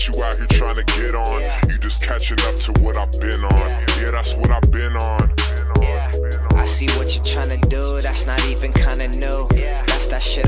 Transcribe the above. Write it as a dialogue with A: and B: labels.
A: got you out here trying to get on. You just catching up to what I've been on. Yeah, that's what I've been on.
B: I see what you're trying to do, that's not even kinda new. That's that shit